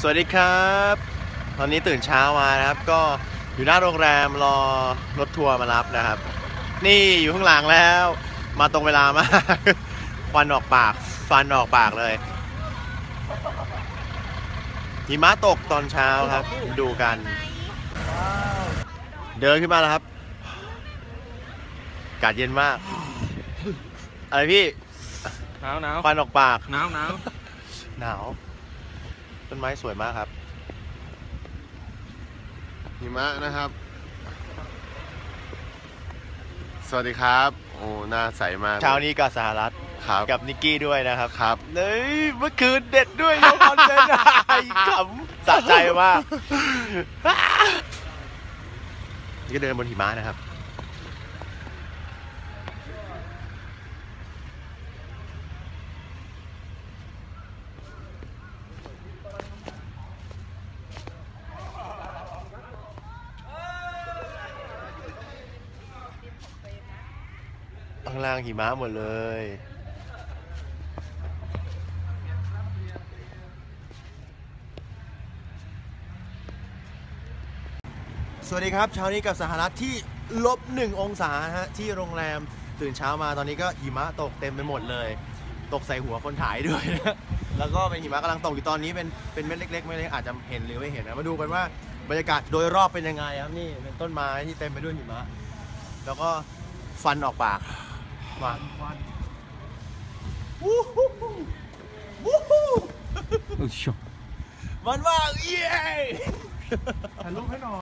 สวัสดีครับ ตอนนี้ตื่นเช้ามานะครับ ก็อยู่หน้าโรงแรมรอรถทัวร์มารับนะครับ นี่อยู่ข้างหลังแล้ว มาตรงเวลามากควันออกปากฟันออกปากเลยหิมะตกตอนเช้าครับ ดูกัน เดินขึ้นมาแล้วครับอากาศเย็นมาก อะไรพี่หนาวหนาวควันออกปากหนาวหนาวหนาว ต้นไม้สวยมากครับ หิมะนะครับ สวัสดีครับ โอ้ หน้าใสมากเช้านี้กับสหรัฐครับกับนิกกี้ด้วยนะครับครับเฮ้ยเมื่อคืนเด็ดด้วยน้องคอนเทนต์ไอ้ขำสะใจมากนี่ก็เดินบนหิมะนะครับ ข้างล่างหิมะหมดเลย สวัสดีครับเช้านี้กับสหรัฐที่ลบหนึ่งองศาฮะที่โรงแรมตื่นเช้ามาตอนนี้ก็หิมะตกเต็มไปหมดเลย ตกใส่หัวคนถ่ายด้วยนะแล้วก็เป็นหิมะกำลังตกอยู่ตอนนี้เป็นเป็นเม็ดเล็กๆไม่เล็กอาจจะเห็นหรือไม่เห็นนะมาดูกันว่าบรรยากาศโดยรอบเป็นยังไงครับนี่เป็นต้นไม้ที่เต็มไปด้วยหิมะ แล้วก็ฟันออกปาก หวานฟันวู้ฮู้ฮู้วู้ฮู้อุ้ยชมันว่างเย้ ถ่ายรูปให้หน่อย